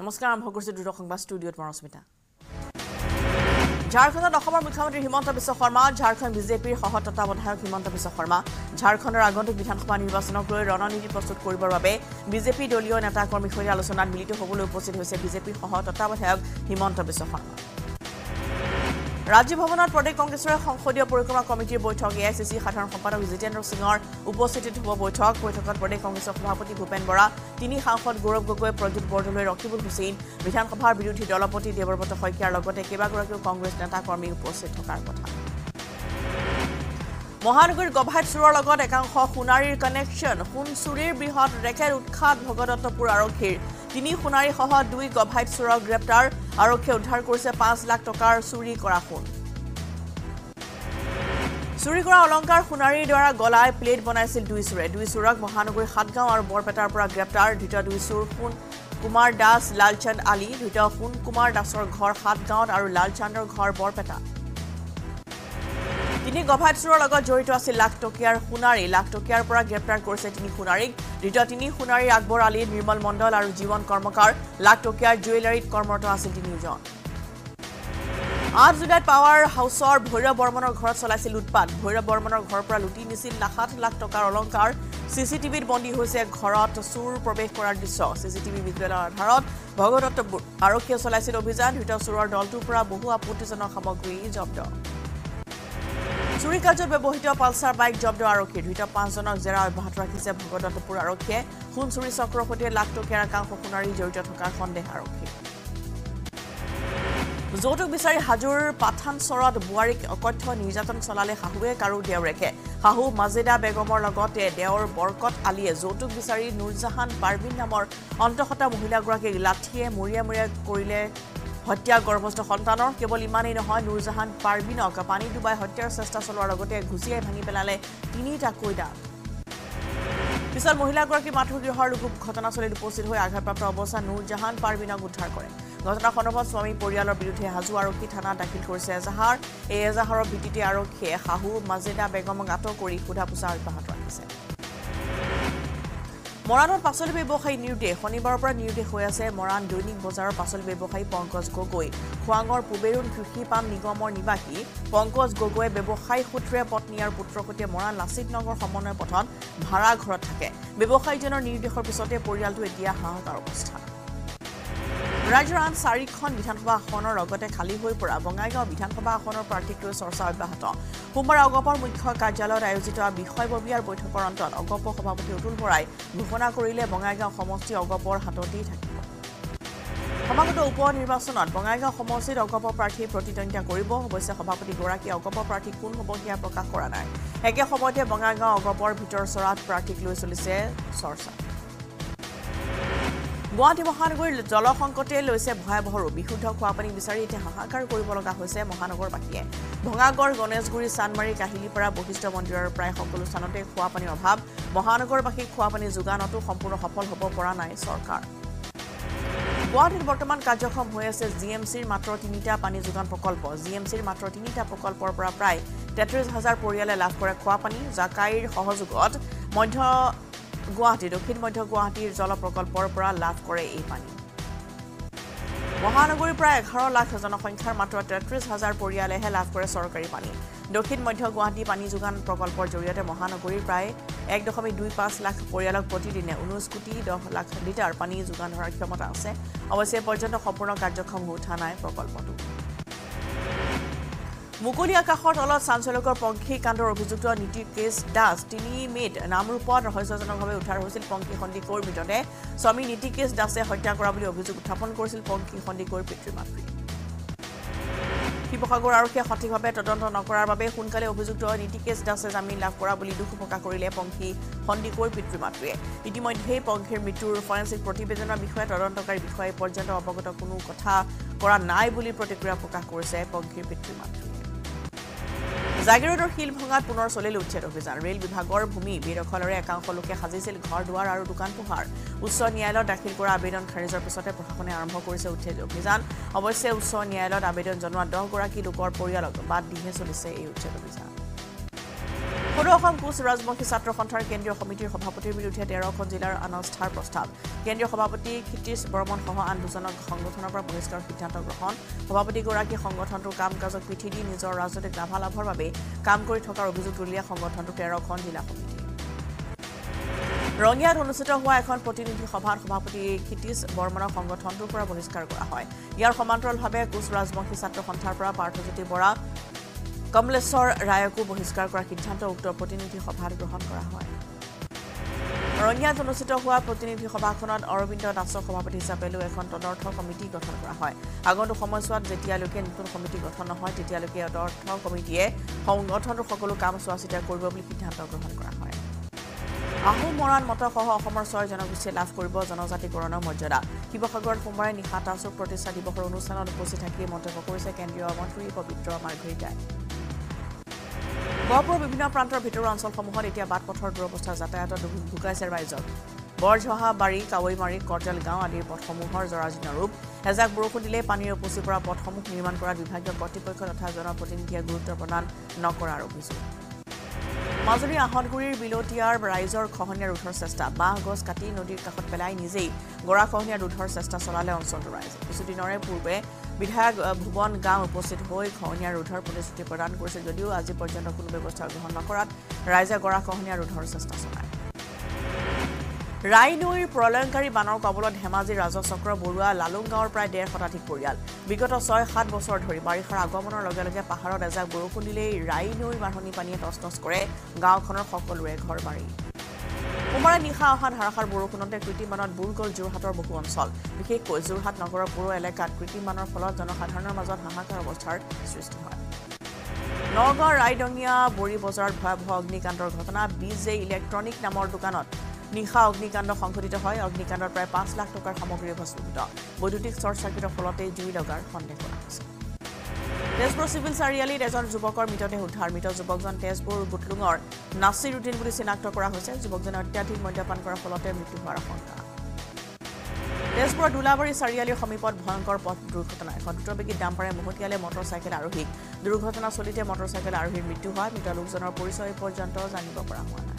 নমস্কাৰ আৰম্ভ কৰিছোঁ দ্ৰুত সংবাদ ষ্টুডিঅ'ত মৰস্মিতা ঝাৰখণ্ডত অসমৰ মুখ্যমন্ত্ৰী হিমন্ত বিশ্ব শৰ্মা ঝাৰখণ্ড বিজেপিৰ সহ তত্বাৱধায়ক হিমন্ত বিশ্ব শৰ্মা ঝাৰখণ্ডৰ আগন্তুক বিধানসভা নিৰ্বাচনক লৈ ৰণনীতি প্ৰস্তুত কৰিবৰ বাবে বিজেপি দলীয় নেতা কৰ্মীৰ সৈতে আলোচনাত মিলিত হ'বলৈ উপস্থিত হৈছে বিজেপিৰ সহ তত্বাৱধায়ক হিমন্ত বিশ্ব শৰ্মা। ৰাজ্য ভৱনত প্ৰদেশ কংগ্ৰেছৰ সংসদীয় পৰিক্ৰমা কমিটিৰ বৈঠক এ আই চি চিৰ সাধাৰণ সম্পাদক জিতেন্দ্ৰ সিঙৰ উপস্থিতিত হ'ব বৈঠক। বৈঠকত প্ৰদেশ কংগ্ৰেছৰ সভাপতি ভূপেন বৰা তিনি সাংসদ গৌৰৱ গগৈ প্ৰদ্যুৎ বৰদলৈ ৰকিবুল হুছেইন বিধানসভাৰ বিৰোধী দলপতি দেৱব্ৰত শইকীয়াৰ লগতে কেইবাগৰাকীও কংগ্ৰেছ নেতা কৰ্মী উপস্থিত থকাৰ কথা। মহানগৰীৰ গভাইত চোৰৰ লগত একাংশ সোণাৰীৰ কানেকশ্যন সোণ চুৰিৰ বৃহৎ ৰেকেট উৎখাত ভগদত্তপুৰ আৰক্ষীৰ। তিনি সোণাৰীসহ দুই গভাইত চোৰক গ্ৰেপ্তাৰ। আৰক্ষীয়ে উদ্ধাৰ কৰিছে পাঁচ লাখ টকাৰ চুৰি কৰা সোণ। চুৰি কৰা অলংকাৰ সোণাৰীৰ দ্বাৰা গলাই প্লেট বনাইছিল দুই চোৰে। দুই চোৰক মহানগৰীৰ সাতগাঁও আৰু বৰপেটাৰ পৰা গ্ৰেপ্তাৰ। ধৃত দুই চোৰ সোণ কুমাৰ দাস লালচান্দ আলী। ধৃত সোণ কুমাৰ দাসৰ ঘৰ সাতগাঁৱত আৰু লালচান্দৰ ঘৰ বৰপেটা। তিনি গভাইত চোৰৰ লগত জড়িত আছিল লাখ টকীয়াৰ সোণাৰী। লাখ টকীয়াৰ পৰা গ্ৰেপ্তাৰ কৰিছে তিনি সোণাৰীক। দ্বিতীয় তিনি সোণাৰীৰ আকবৰ আলী নিৰ্মল মণ্ডল আৰু জীৱন কৰ্মকাৰ। লাখ টকীয়াৰ জুৱেলাৰীত কৰ্মৰত আছিল তিনিওজন। আঠ জুলাইত পাৱাৰ হাউচৰ ভৈৰৱ বৰ্মনৰ ঘৰত চলাইছিল লুটপাট। ভৈৰৱ বৰ্মনৰ ঘৰৰ পৰা লুটি নিছিল সাত লাখ টকাৰ অলংকাৰ। চি চি টিভিত বন্দী হৈছে ঘৰত চোৰ প্ৰৱেশ কৰাৰ দৃশ্য। চি চি টিভি ভিজুৱেলৰ আধাৰত ভগদত্তপুৰ আৰক্ষীয়ে চলাইছিল অভিযান। ধৃত চোৰৰ দলটোৰ পৰা বহু আপত্তিজনক সামগ্ৰী জব্দ। চুৰি কাৰ্যত ব্যৱহৃত পালচাৰ বাইক জব্দ আৰক্ষীৰ ধৃত পাঁচজনক জেৰা অব্যাহত ৰাখিছে ভগদত্তপুৰ আৰক্ষীয়ে। সোণ চুৰি চক্ৰৰ সৈতে লাখ টকীয়াৰ একাংশ সোণাৰী জড়িত থকাৰ সন্দেহ আৰক্ষীৰ যৌতুক বিচাৰি হাজোৰ পাঠানচৰত বোৱাৰীক অকথ্য নিৰ্যাতন চলালে শাহুৱেক আৰু দেওৰেকে শাহু মাজেদা বেগমৰ লগতে দেওৰ বৰকত আলীয়ে যৌতুক বিচাৰি নুৰজাহান পাৰবিন নামৰ অন্তঃসত্ত্বা মহিলাগৰাকীক লাঠিয়ে মৰিয়াই মৰিয়াই কৰিলে হত্যা গৰ্ভস্থ সন্তানৰ কেৱল ইমানেই নহয় নুৰজাহান পাৰবিনক পানী ডুবাই হত্যাৰ চেষ্টা চলোৱাৰ লগতে ঘুচিয়াই ভাঙি পেলালে তিনিটাকৈ দাঁত পিছত মহিলাগৰাকী মাথোগৃহৰ লোক ঘটনাস্থলীত উপস্থিত হৈ আঘাতপ্ৰাপ্ত অৱস্থাত নুৰজাহান পাৰবিনক উদ্ধাৰ কৰে। ঘটনাৰ সন্দৰ্ভত স্বামী পৰিয়ালৰ বিৰুদ্ধে হাজো আৰক্ষী থানাত দাখিল কৰিছে এজাহাৰ। এই এজাহাৰৰ ভিত্তিতে আৰক্ষীয়ে শাহু মাজেদা বেগমক আটক কৰি সোধা পোছা অব্যাহত ৰাখিছে। মৰাণত পাচলি ব্যৱসায়ী নিৰুদ্দেশ শনিবাৰৰ পৰা নিৰুদ্দেশ হৈ আছে মৰাণ দৈনিক বজাৰৰ পাচলি ব্যৱসায়ী পংকজ গগৈ। খোৱাঙৰ পুবেৰুণ কৃষি পাম নিগমৰ নিবাসী পংকজ গগৈয়ে ব্যৱসায়ী সূত্ৰে পত্নী আৰু পুত্ৰৰ সৈতে মৰাণ লাচিত নগৰ সমন্বয় পথত ভাড়া ঘৰত থাকে। ব্যৱসায়ীজনৰ নিৰ্দেশৰ পিছতে পৰিয়ালটো এতিয়া হাহাকাৰ অৱস্থা। ৰাজ্যৰ আন চাৰিখন বিধানসভা আসনৰ লগতে খালী হৈ পৰা বঙাইগাঁও বিধানসভা আসনৰ প্ৰাৰ্থীক লৈ চৰ্চা অব্যাহত। সোমবাৰে অগপৰ মুখ্য কাৰ্যালয়ত আয়োজিত বিষয়ববীয়াৰ বৈঠকৰ অন্তত অগপ সভাপতি অতুল বৰাই ঘোষণা কৰিলে বঙাইগাঁও সমষ্টি অগপৰ হাততেই থাকিব। সমাগত উপ নিৰ্বাচনত বঙাইগাঁও সমষ্টিত অগপ প্ৰাৰ্থীয়ে প্ৰতিদ্বন্দ্বিতা কৰিব। অৱশ্যে সভাপতিগৰাকীয়ে অগপ প্ৰাৰ্থী কোন হ'ব সেয়া প্ৰকাশ কৰা নাই। একে সময়তে বঙাইগাঁও অগপৰ ভিতৰচৰাত প্ৰাৰ্থীক লৈ চলিছে চৰ্চা। গুৱাহাটী মহানগৰীৰ জলসংকটে লৈছে ভয়াৱহ ৰূপ বিশুদ্ধ খোৱাপানী বিচাৰি এতিয়া হাহাকাৰ কৰিব লগা হৈছে মহানগৰবাসীয়ে। ভঙাগড় গণেশগুৰি চানমাৰী কাহিলীপাৰা বশিষ্ঠ মন্দিৰৰ প্ৰায় সকলো স্থানতে খোৱাপানীৰ অভাৱ। মহানগৰবাসীক খোৱাপানী যোগানতো সম্পূৰ্ণ সফল হ'ব পৰা নাই চৰকাৰ। গুৱাহাটীত বৰ্তমান কাৰ্যক্ষম হৈ আছে জি এম চিৰ মাত্ৰ তিনিটা পানী যোগান প্ৰকল্প। জি এম চিৰ মাত্ৰ তিনিটা প্ৰকল্পৰ পৰা প্ৰায় তেত্ৰিছ হাজাৰ পৰিয়ালে লাভ কৰে খোৱাপানী। জাকাইৰ সহযোগত মধ্য গুৱাহাটী দক্ষিণ মধ্য গুৱাহাটীৰ জল প্ৰকল্পৰ পৰা লাভ কৰে এই পানী। মহানগৰীৰ প্ৰায় এঘাৰ লাখ জনসংখ্যাৰ মাত্ৰ তেত্ৰিছ হাজাৰ পৰিয়ালেহে লাভ কৰে চৰকাৰী পানী। দক্ষিণ মধ্য গুৱাহাটী পানী যোগান প্ৰকল্পৰ জৰিয়তে মহানগৰীৰ প্ৰায় এক দশমিক দুই পাঁচ লাখ পৰিয়ালক প্ৰতিদিনে ঊনৈছ কোটি দহ লাখ লিটাৰ পানী যোগান ধৰাৰ ক্ষমতা আছে। অৱশ্যে পৰ্যন্ত সম্পূৰ্ণ কাৰ্যক্ষম হৈ উঠা নাই প্ৰকল্পটো। মুকলি আকাশৰ তলত চাঞ্চলকৰ পংখী কাণ্ডৰ অভিযুক্ত নীতিকেশ দাস তিনি মে'ত নামৰূপত ৰহস্যজনকভাৱে উদ্ধাৰ হৈছিল পংখী সন্দিকৈৰ মৃতদেহ। স্বামী নীতিকেশ দাসে হত্যা কৰা বুলি অভিযোগ উত্থাপন কৰিছিল পংখী সন্দিকৈৰ পিতৃ মাতৃয়ে শিৱসাগৰ আৰক্ষীয়ে সঠিকভাৱে তদন্ত নকৰাৰ বাবে সোনকালে অভিযুক্ত নীতিকেশ দাসে জামিন লাভ কৰা বুলি দুখ প্ৰকাশ কৰিলে পংখী সন্দিকৈৰ পিতৃ মাতৃয়ে। ইতিমধ্যেই পংখীৰ মৃত্যুৰ ফৰেন্সিক প্ৰতিবেদনৰ বিষয়ে তদন্তকাৰী বিষয়াই পৰ্যন্ত অৱগত কোনো কথা কৰা নাই বুলি প্ৰতিক্ৰিয়া প্ৰকাশ কৰিছে পংখীৰ পিতৃ মাতৃয়ে জাগিৰোডৰ শিল ভঙাত পুনৰ চলিল উচ্ছেদ অভিযান ৰেল বিভাগৰ ভূমি বেদখলৰে একাংশ লোকে সাজিছিল ঘৰ দুৱাৰ আৰু দোকান পোহাৰ। উচ্চ ন্যায়ালয়ত দাখিল কৰা আবেদন খাৰিজৰ পিছতে প্ৰশাসনে আৰম্ভ কৰিছে উচ্ছেদ অভিযান। অৱশ্যে উচ্চ ন্যায়ালয়ত আবেদন জনোৱা দহগৰাকী লোকৰ পৰিয়ালক বাদ দিহে চলিছে এই উচ্ছেদ অভিযান। সদৌ অসম কোচ ৰাজবংশী ছাত্ৰ সন্থাৰ কেন্দ্ৰীয় সমিতিৰ সভাপতিৰ বিৰুদ্ধে তেৰখন জিলাৰ অনাস্থাৰ প্ৰস্তাৱ। কেন্দ্ৰীয় সভাপতি ক্ষিতীশ বৰ্মনসহ আন দুজনক সংগঠনৰ পৰা বহিষ্কাৰৰ সিদ্ধান্ত গ্ৰহণ। সভাপতিগৰাকীয়ে সংগঠনটোৰ কাম কাজক পিঠি দি নিজৰ ৰাজনৈতিক লাভালাভৰ বাবে কাম কৰি থকাৰ অভিযোগ তুলিলে সংগঠনটোৰ তেৰখন জিলা সমিতি। ৰঙিয়াত অনুষ্ঠিত হোৱা এখন প্ৰতিনিধি সভাত সভাপতি ক্ষিতীশ বৰ্মনক সংগঠনটোৰ পৰা বহিষ্কাৰ কৰা হয়। ইয়াৰ সমান্তৰালভাৱে কোচ ৰাজবংশী ছাত্ৰ সন্থাৰ পৰা পাৰ্থজ্যোতি বৰা কমলেশ্বৰ ৰায়কো বহিষ্কাৰ কৰাৰ সিদ্ধান্ত উক্ত প্ৰতিনিধি সভাত গ্ৰহণ কৰা হয়। ৰঙিয়াত অনুষ্ঠিত হোৱা প্ৰতিনিধি সভাখনত অৰবিন্দ দাসক সভাপতি হিচাপে লৈ এখন তদৰ্থ কমিটি গঠন কৰা হয়। আগন্তুক সময়ছোৱাত যেতিয়ালৈকে নতুন কমিটি গঠন নহয় তেতিয়ালৈকে তদৰ্থ কমিটিয়ে সংগঠনটোৰ সকলো কাম চোৱা চিতা কৰিব বুলি সিদ্ধান্ত গ্ৰহণ কৰা হয়। আহোম মৰাণ মতসহ অসমৰ ছয় জনগোষ্ঠীয়ে লাভ কৰিব জনজাতিকৰণৰ মৰ্যাদা। শিৱসাগৰত সোমবাৰে নিশা তাচুক প্ৰতিষ্ঠা দিৱসৰ অনুষ্ঠানত উপস্থিত থাকি মন্তব্য কৰিছে কেন্দ্ৰীয় মন্ত্ৰী পবিত্ৰ মাৰ্ঘৰিটাই গহপুৰৰ বিভিন্ন প্ৰান্তৰ ভিতৰুৱা অঞ্চলসমূহত এতিয়া বাট পথৰ দুৰৱস্থাৰ যাতায়াতত ভুকাইছে ৰাইজক। বৰঝহা বাৰী কাৱৈমাৰী কৰ্জল গাঁও আদিৰ পথসমূহৰ জৰাজীৰ্ণ ৰূপ। এজাক বৰষুণ দিলেই পানীৰে উপচি পৰা পথসমূহ নিৰ্মাণ কৰাত বিভাগীয় কৰ্তৃপক্ষ তথা জনপ্ৰতিনিধিয়ে গুৰুত্ব প্ৰদান নকৰাৰ অভিযোগ। মাজুলীৰ আহতগুৰিৰ বিলতীয়াৰ ৰাইজৰ খহনীয়া ৰোধৰ চেষ্টা। বাঁহ গছ কাটি নদীৰ কাষত পেলাই নিজেই গৰাখহনীয়া ৰোধৰ চেষ্টা চলালে অঞ্চলটোৰ ৰাইজে। কিছুদিনৰে পূৰ্বে বিধায়ক ভুৱন গাঁও উপস্থিত হৈ খহনীয়া ৰোধৰ প্ৰতিশ্ৰুতি প্ৰদান কৰিছিল যদিও আজি পৰ্যন্ত কোনো ব্যৱস্থা গ্ৰহণ নকৰাত ৰাইজে গৰাখহনীয়া ৰোধৰ চেষ্টা চলায়। ৰাই নৈৰ প্ৰলয়ংকাৰী বানৰ কবলত ধেমাজিৰ ৰাজচক্ৰ বৰুৱা লালুং গাঁৱৰ প্ৰায় ডেৰ শতাধিক পৰিয়াল। বিগত ছয় সাত বছৰ ধৰি বাৰিষাৰ আগমনৰ লগে লগে পাহাৰত এজাক বৰষুণ দিলেই ৰাই নৈৰ বাঢ়নী পানীয়ে টচটচ কৰে গাঁওখনৰ সকলোৰে ঘৰ বাৰী সোমবাৰে নিশা অহা ধাৰাসাৰ বৰষুণতে কৃত্ৰিম বানত বুৰ গ'ল যোৰহাটৰ বহু অঞ্চল। বিশেষকৈ যোৰহাট নগৰৰ পৌৰ এলেকাত কৃত্ৰিম বানৰ ফলত জনসাধাৰণৰ মাজত হাহাকাৰ অৱস্থাৰ সৃষ্টি হয়। নগাঁৱৰ ৰাইডঙীয়া বৰি বজাৰত ভয়াৱহ অগ্নিকাণ্ডৰ ঘটনা বি জে ইলেক্ট্ৰনিক নামৰ দোকানত নিশা অগ্নিকাণ্ড সংঘটিত হয়। অগ্নিকাণ্ডত প্ৰায় পাঁচ লাখ টকাৰ সামগ্ৰী ভস্মীভূত। বৈদ্যুতিক শ্বৰ্ট চাৰ্কিটৰ ফলতেই জুই লগাৰ সন্দেহ কৰা হৈছে। তেজপুৰ চিভিল চাৰিআলিত এজন যুৱকৰ মৃতদেহ উদ্ধাৰ। মৃত যুৱকজন তেজপুৰ বুটলুঙৰ নাছিৰ উদ্দিন বুলি চিনাক্ত কৰা হৈছে। যুৱকজনে অত্যাধিক মদ্যপান কৰাৰ ফলতে মৃত্যু হোৱাৰ আশংকা। তেজপুৰৰ দোলাবাৰী চাৰিআলিৰ সমীপত ভয়ংকৰ পথ দুৰ্ঘটনা। এখন দ্ৰুতবেগী ডাম্পাৰে মহতিয়ালে মটৰ চাইকেল আৰোহীক দুৰ্ঘটনাস্থলীতে মটৰ চাইকেল আৰোহীৰ মৃত্যু হোৱা। মৃত লোকজনৰ পৰিচয় পৰ্যন্ত জানিব পৰা হোৱা নাই।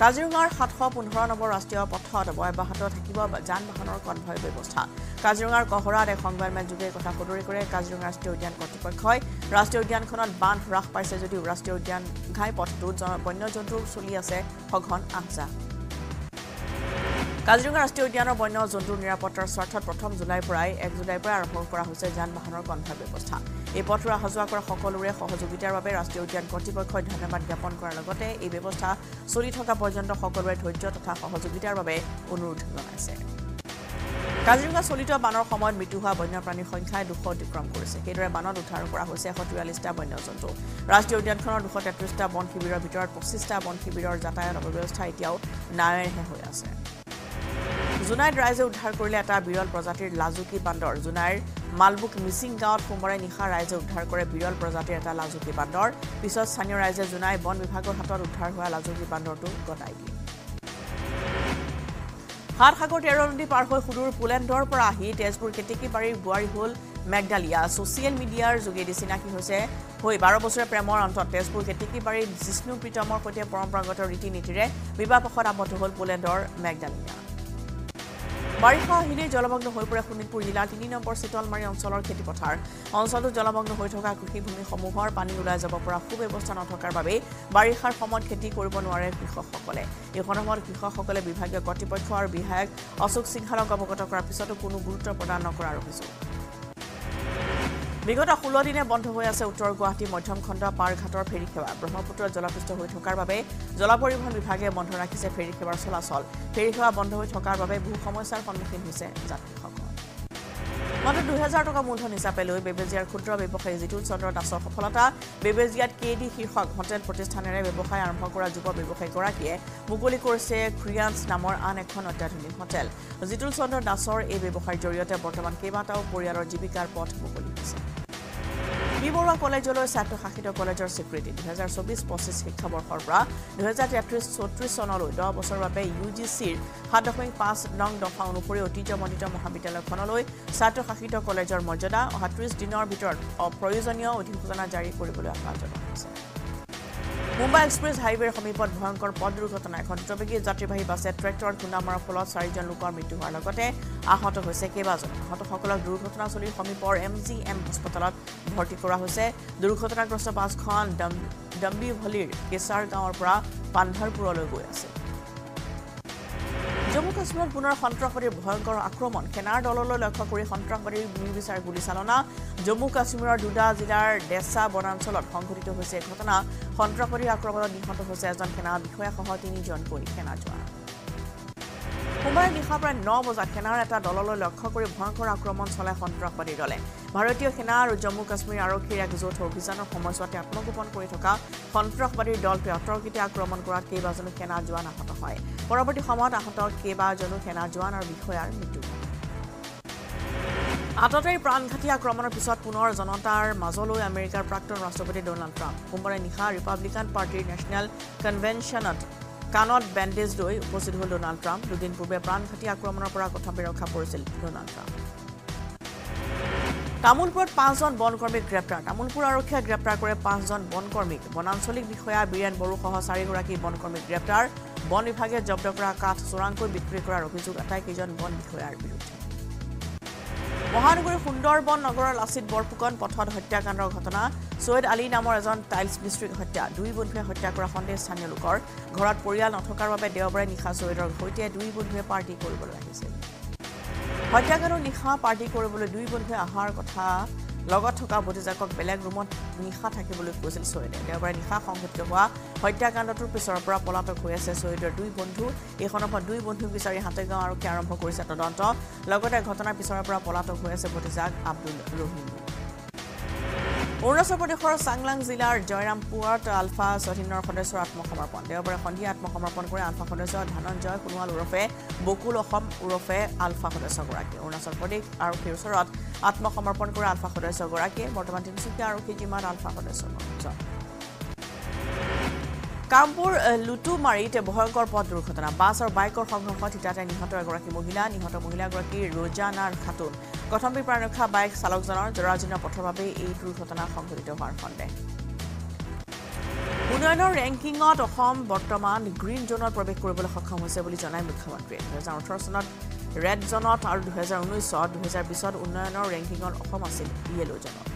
কাজিৰঙাৰ সাতশ পোন্ধৰ নম্বৰ ৰাষ্ট্ৰীয় পথত অব্যাহত থাকিব যান বাহনৰ কনভয় ব্যৱস্থা। কাজিৰঙাৰ কহৰাত এক সংবাদমেল যোগে কথা সদৰি কৰে কাজিৰঙা ৰাষ্ট্ৰীয় উদ্যান কৰ্তৃপক্ষই। ৰাষ্ট্ৰীয় উদ্যানখনত বান্ধ হ্ৰাস পাইছে যদিও ৰাষ্ট্ৰীয় উদ্যান ঘাই পথটোত বন্যজন্তুৰ চলি আছে সঘন আহযাহ কাজিৰঙা ৰাষ্ট্ৰীয় উদ্যানৰ বন্য জন্তুৰ নিৰাপত্তাৰ স্বাৰ্থত প্ৰথম জুলাইৰ পৰাই এক জুলাইৰ পৰাই আৰম্ভ কৰা হৈছে যান বাহনৰ কনভয় ব্যৱস্থা। এই পথটোৰে অহা যোৱা কৰা সকলোৰে সহযোগিতাৰ বাবে ৰাষ্ট্ৰীয় উদ্যান কৰ্তৃপক্ষই ধন্যবাদ জ্ঞাপন কৰাৰ লগতে এই ব্যৱস্থা চলি থকা পৰ্যন্ত সকলোৰে ধৈৰ্য তথা সহযোগিতাৰ বাবে অনুৰোধ জনাইছে। কাজিৰঙা চলিত বানৰ সময়ত মৃত্যু হোৱা বন্যপ্ৰাণীৰ সংখ্যাই দুশ অতিক্ৰম কৰিছে। সেইদৰে বানত উদ্ধাৰ কৰা হৈছে এশ তিৰাল্লিছটা বন্যজন্তু। ৰাষ্ট্ৰীয় উদ্যানখনৰ দুশ তেত্ৰিছটা বন শিবিৰৰ ভিতৰত পঁচিছটা বন শিবিৰৰ যাতায়াত ব্যৱস্থা এতিয়াও নাৱেৰেহে হৈ আছে। জোনাইত ৰাইজে উদ্ধাৰ কৰিলে এটা বিৰল প্ৰজাতিৰ লাজুকী বান্দৰ। জোনাইৰ মালবুক মিচিং গাঁৱত সোমবাৰে নিশা ৰাইজে উদ্ধাৰ কৰে বিৰল প্ৰজাতিৰ এটা লাজুকী বান্দৰ। পিছত স্থানীয় ৰাইজে জোনাই বন বিভাগৰ হাতত উদ্ধাৰ হোৱা লাজুকী বান্দৰটো গতাই দিয়ে। সাত সাগৰ তেৰ নদী পাৰ হৈ সুদূৰ পোলেণ্ডৰ পৰা আহি তেজপুৰ কেতেকীবাৰীৰ বোৱাৰী হ'ল মেগডালিয়া ছচিয়েল মিডিয়াৰ যোগেদি চিনাকি হৈছে। হৈ বাৰ বছৰীয়া প্ৰেমৰ অন্তত তেজপুৰ কেতেকীবাৰীৰ জিষ্ণু প্ৰীতমৰ সৈতে পৰম্পৰাগত ৰীতি নীতিৰে বিবাহপাশত আবদ্ধ হ'ল পোলেণ্ডৰ মেগডালিয়া বাৰিষা আহিলেই জলমগ্ন হৈ পৰে শোণিতপুৰ জিলাৰ তিনি নম্বৰ চিতলমাৰী অঞ্চলৰ খেতিপথাৰ। অঞ্চলটোত জলমগ্ন হৈ থকা কৃষিভূমিসমূহৰ পানী ওলাই যাব পৰা সুব্যৱস্থা নথকাৰ বাবেই বাৰিষাৰ সময়ত খেতি কৰিব নোৱাৰে কৃষকসকলে। এই সন্দৰ্ভত কৃষকসকলে বিভাগীয় কৰ্তৃপক্ষ আৰু বিধায়ক অশোক সিংহালক অৱগত কৰাৰ পিছতো কোনো গুৰুত্ব প্ৰদান নকৰাৰ অভিযোগ। বিগত ষোল্ল দিনে বন্ধ হৈ আছে উত্তৰ গুৱাহাটী মধ্যম খণ্ড পাৰঘাটৰ ফেৰী সেৱা। ব্ৰহ্মপুত্ৰত জলপৃষ্ঠ হৈ থকাৰ বাবে জল পৰিবহণ বিভাগে বন্ধ ৰাখিছে ফেৰী সেৱাৰ চলাচল। ফেৰী সেৱা বন্ধ হৈ থকাৰ বাবে বহু সমস্যাৰ সন্মুখীন হৈছে যাত্ৰীসকল। মাত্ৰ দুহেজাৰ টকা মূলধন হিচাপে লৈ বেবেজিয়াৰ ক্ষুদ্ৰ ব্যৱসায়ী জিতুল চন্দ্ৰ দাসৰ সফলতা বেবেজিয়াত কে ডি শীৰ্ষক হোটেল প্ৰতিষ্ঠানেৰে ব্যৱসায় আৰম্ভ কৰা যুৱ ব্যৱসায়ীগৰাকীয়ে মুকলি কৰিছে ক্ৰিয়ান্স নামৰ আন এখন অত্যাধুনিক হোটেল। জিতুল চন্দ্ৰ দাসৰ এই ব্যৱসায়ৰ জৰিয়তে বৰ্তমান কেইবাটাও পৰিয়ালৰ জীৱিকাৰ পথ মুকলি বি বৰুৱা কলেজলৈ স্বায়ত্তশাসিত কলেজৰ স্বীকৃতি। দুহেজাৰ চৌবিছ পঁচিছ শিক্ষাবৰ্ষৰ পৰা দুহেজাৰ তেত্ৰিছ চৌত্ৰিছ চনলৈ দহ বছৰৰ বাবে ইউ জি চিৰ সাত দশমিক পাঁচ নং দফা অনুসৰি ঐতিহ্যমণ্ডিত মহাবিদ্যালয়খনলৈ স্বায়ত্তশাসিত কলেজৰ মৰ্যাদা অহা ত্ৰিছ দিনৰ ভিতৰত অপ্ৰয়োজনীয় অধিসূচনা জাৰি কৰিবলৈ আহ্বান জনোৱা হৈছে। মুম্বাই এক্সপ্ৰেছ হাইৱেৰ সমীপত ভয়ংকৰ পথ দুৰ্ঘটনা এখন দ্ৰুতবেগী যাত্ৰীবাহী বাছে ট্ৰেক্টৰত খুন্দা মৰাৰ ফলত চাৰিজন লোকৰ মৃত্যু হোৱাৰ লগতে আহত হৈছে কেইবাজন। আহতসকলক দুৰ্ঘটনাস্থলীৰ সমীপৰ এম জি এম হাস্পতালত ভৰ্তি কৰা হৈছে। দুৰ্ঘটনাগ্ৰস্ত বাছখন ডম্বিভলিৰ কেচাৰ গাঁৱৰ পৰা পান্ধাৰপুৰলৈ গৈ আছে। জম্মু কাশ্মীৰত পুনৰ সন্ত্ৰাসবাদীৰ ভয়ংকৰ আক্ৰমণ। সেনাৰ দললৈ লক্ষ্য কৰি সন্ত্ৰাসবাদীৰ নিৰ্বিচাৰ গুলীচালনা। জম্মু কাশ্মীৰৰ দুডা জিলাৰ ডেছা বনাঞ্চলত সংঘটিত হৈছে ঘটনা। সন্ত্ৰাসবাদীৰ আক্ৰমণত নিহত হৈছে এজন সেনা বিষয়াসহ তিনিজনকৈ সেনা জোৱান। সোমবাৰে নিশা প্ৰায় ন বজাত সেনাৰ এটা দললৈ লক্ষ্য কৰি ভয়ংকৰ আক্ৰমণ চলায় সন্ত্ৰাসবাদীৰ দলে। ভাৰতীয় সেনা আৰু জম্মু কাশ্মীৰ আৰক্ষীৰ এক যৌথ অভিযানৰ সময়ছোৱাতে আত্মগোপন কৰি থকা সন্ত্ৰাসবাদীৰ দলটোৱে অতৰ্কিতে আক্ৰমণ কৰাত কেইবাজনো সেনা জোৱান আহত হয়। পৰৱৰ্তী সময়ত আহত কেইবাজনো সেনা জোৱান আৰু বিষয়াৰ মৃত্যু হয়। আততায়ীৰ প্ৰাণঘাতী আক্ৰমণৰ পিছত পুনৰ জনতাৰ মাজলৈ আমেৰিকাৰ প্ৰাক্তন ৰাষ্ট্ৰপতি ডনাল্ড ট্ৰাম্প। সোমবাৰে নিশা ৰিপাব্লিকান পাৰ্টীৰ নেশ্যনেল কনভেনশ্যনত কাণত বেণ্ডেজ লৈ উপস্থিত হ'ল ডনাল্ড ট্ৰাম্প। দুদিন পূৰ্বে প্ৰাণঘাতী আক্ৰমণৰ পৰা কথাপি ৰক্ষা পৰিছিল ডনাল্ড ট্ৰাম্প। তামোলপুৰত পাঁচজন বনকৰ্মীক গ্ৰেপ্তাৰ। তামোলপুৰ আৰক্ষীয়ে গ্ৰেপ্তাৰ কৰে পাঁচজন বনকৰ্মীক বনাঞ্চলিক বিষয়া বীৰেন বড়োসহ চাৰিগৰাকী বনকৰ্মীক গ্ৰেপ্তাৰ। বন বিভাগে জব্দ কৰা কাঠ চোৰাংকৈ বিক্ৰী কৰাৰ অভিযোগ আটাইকেইজন বন বিষয়াৰ বিৰুদ্ধে। মহানগৰীৰ সুন্দৰবন নগৰৰ লাচিত বৰফুকন পথত হত্যাকাণ্ডৰ ঘটনা। ছৈয়দ আলী নামৰ এজন টাইলছ মিস্ত্ৰীক হত্যা দুই বন্ধুৱে হত্যা কৰা সন্দেহ স্থানীয় লোকৰ। ঘৰত পৰিয়াল নথকাৰ বাবে দেওবাৰে নিশা ছৈয়দৰ সৈতে দুই বন্ধুৱে পাৰ্টি কৰিবলৈ আহিছিল হত্যাকাণ্ডৰ নিশা পাৰ্টি কৰিবলৈ দুই বন্ধুৱে অহাৰ কথা লগত থকা ভতিজাকক বেলেগ ৰুমত নিশা থাকিবলৈ কৈছিল ছৈয়দে দেওবাৰে নিশা সংঘটিত হোৱা হত্যাকাণ্ডটোৰ পিছৰ পৰা পলাতক হৈ আছে ছৈয়দৰ দুই বন্ধু। এই সন্দৰ্ভত দুই বন্ধুক বিচাৰি হাতেগাঁও আৰক্ষীয়ে আৰম্ভ কৰিছে তদন্ত। লগতে ঘটনাৰ পিছৰে পৰা পলাতক হৈ আছে ভতিজাক আব্দুল ৰহিম। অৰুণাচল প্ৰদেশৰ চাংলাং জিলাৰ জয়ৰামপুৰত আলফা স্বাধীনৰ সদস্যৰ আত্মসমৰ্পণ। দেওবাৰে সন্ধিয়া আত্মসমৰ্পণ কৰে আলফা সদস্য ধনঞ্জয় সোণোৱাল ওৰফে বকুল অসম ওৰফে আলফা সদস্যগৰাকী। অৰুণাচল প্ৰদেশ আৰক্ষীৰ ওচৰত আত্মসমৰ্পণ কৰে আলফা সদস্যগৰাকীয়ে বৰ্তমান তিনিচুকীয়া আৰক্ষী জিমাত আলফা সদস্য কামপুৰ লুটুমাৰীত ভয়ংকৰ পথ দুৰ্ঘটনা। বাছ আৰু বাইকৰ সংঘৰ্ষত থিতাতে নিহত এগৰাকী মহিলা নিহত মহিলাগৰাকী ৰজানাৰ খাতুন। কথম্বী প্ৰাণৰক্ষা বাইক চালকজনৰ জৰাজীৰ্ণ পথৰ বাবেই এই দুৰ্ঘটনা সংঘটিত হোৱাৰ সন্দেহ। উন্নয়নৰ ৰেংকিঙত অসম বৰ্তমান গ্ৰীণ জ'নত প্ৰৱেশ কৰিবলৈ সক্ষম হৈছে বুলি জনায় মুখ্যমন্ত্ৰীয়ে। দুহেজাৰ ওঠৰ চনত ৰেড জ'নত আৰু দুহেজাৰ ঊনৈছত দুহেজাৰ বিছত উন্নয়নৰ ৰেংকিঙত অসম আছিল য়েলো জ'নত।